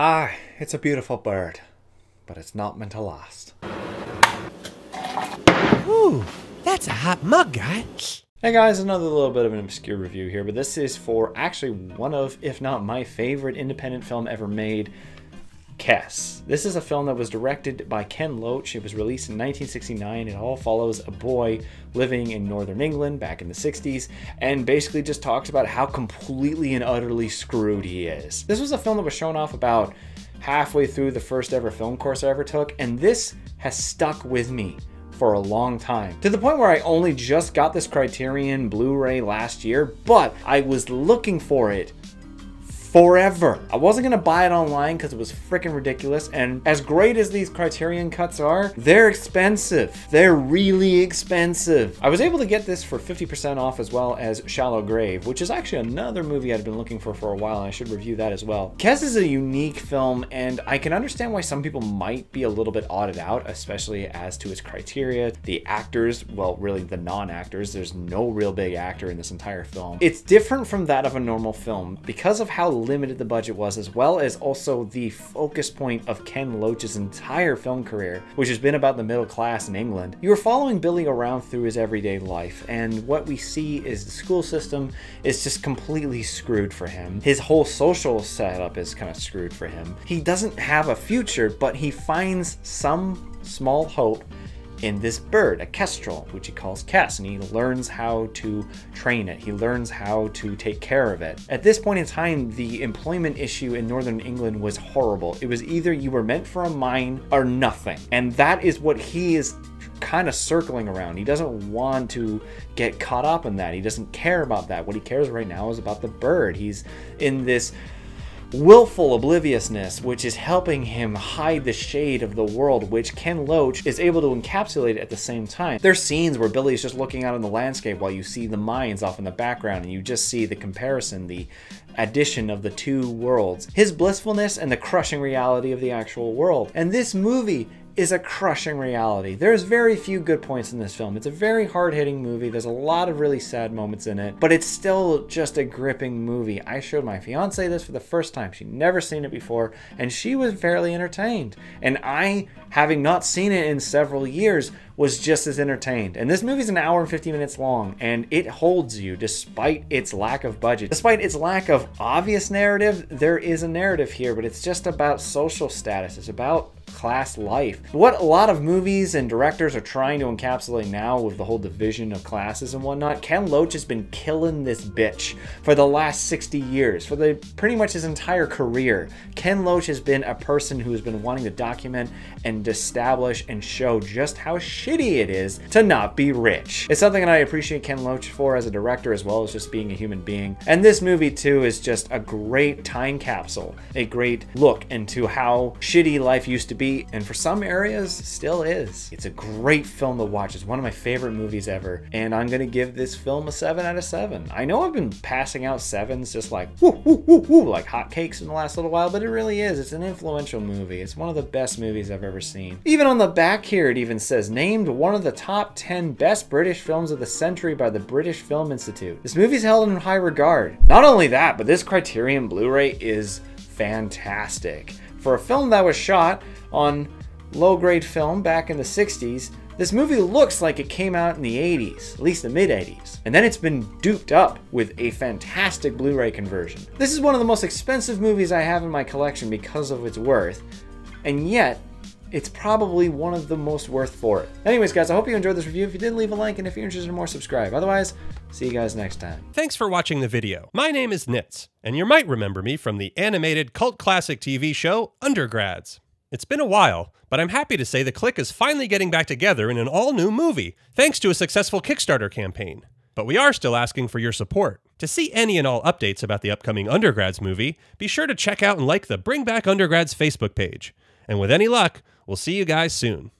Hi, it's a beautiful bird, but it's not meant to last. Ooh, that's a hot mug, guy. Hey guys, another little bit of an obscure review here, but this is for actually one of, if not my favorite independent film ever made, Kes. This is a film that was directed by Ken Loach. It was released in 1969. It all follows a boy living in northern England back in the 60s and basically just talks about how completely and utterly screwed he is. This was a film that was shown off about halfway through the first ever film course I ever took, and this has stuck with me for a long time. To the point where I only just got this Criterion Blu-ray last year, but I was looking for it forever. I wasn't gonna buy it online because it was freaking ridiculous. And as great as these Criterion cuts are, they're expensive. They're really expensive. I was able to get this for 50% off as well as Shallow Grave, which is actually another movie I'd been looking for for a while, and I should review that as well. Kes is a unique film, and I can understand why some people might be a little bit odded out, especially as to its criteria. The actors, well, really the non-actors, there's no real big actor in this entire film. It's different from that of a normal film because of how limited the budget was, as well as also the focus point of Ken Loach's entire film career, which has been about the middle class in England. You are following Billy around through his everyday life, and what we see is the school system is just completely screwed for him. His whole social setup is kind of screwed for him. He doesn't have a future, but he finds some small hope in this bird, a kestrel, which he calls Kes, and he learns how to train it. He learns how to take care of it. At this point in time, the employment issue in northern England was horrible. It was either you were meant for a mine or nothing. And that is what he is kind of circling around. He doesn't want to get caught up in that. He doesn't care about that. What he cares right now is about the bird. He's in this willful obliviousness, which is helping him hide the shade of the world, which Ken Loach is able to encapsulate at the same time. There's scenes where Billy is just looking out on the landscape while you see the mines off in the background, and you just see the comparison, the addition of the two worlds, his blissfulness and the crushing reality of the actual world. And this movie is a crushing reality. There's very few good points in this film. It's a very hard-hitting movie. There's a lot of really sad moments in it, but it's still just a gripping movie. I showed my fiance this for the first time. She'd never seen it before, and she was fairly entertained. And I, having not seen it in several years, was just as entertained. And this movie's an hour and 50 minutes long, and it holds you despite its lack of budget. Despite its lack of obvious narrative, there is a narrative here, but it's just about social status. It's about class life. What a lot of movies and directors are trying to encapsulate now with the whole division of classes and whatnot, Ken Loach has been killing this bitch for the last 60 years, for the pretty much his entire career. Ken Loach has been a person who has been wanting to document and establish and show just how shitty it is to not be rich. It's something that I appreciate Ken Loach for as a director as well as just being a human being. And this movie too is just a great time capsule, a great look into how shitty life used to be, and for some areas, still is. It's a great film to watch. It's one of my favorite movies ever, and I'm gonna give this film a 7 out of 7. I know I've been passing out 7s just like woo, woo, woo, woo, like hotcakes in the last little while, but it really is. It's an influential movie. It's one of the best movies I've ever seen. Even on the back here, it even says, named one of the top 10 best British films of the century by the British Film Institute. This movie's held in high regard. Not only that, but this Criterion Blu-ray is fantastic. For a film that was shot on low grade film back in the 60s, this movie looks like it came out in the 80s, at least the mid 80s. And then it's been duped up with a fantastic Blu ray conversion. This is one of the most expensive movies I have in my collection because of its worth, and yet it's probably one of the most worth for it. Anyways, guys, I hope you enjoyed this review. If you did, leave a like, and if you're interested in more, subscribe. Otherwise, see you guys next time. Thanks for watching the video. My name is Nitz, and you might remember me from the animated cult classic TV show Undergrads. It's been a while, but I'm happy to say the Clique is finally getting back together in an all new movie, thanks to a successful Kickstarter campaign. But we are still asking for your support. To see any and all updates about the upcoming Undergrads movie, be sure to check out and like the Bring Back Undergrads Facebook page. And with any luck, we'll see you guys soon.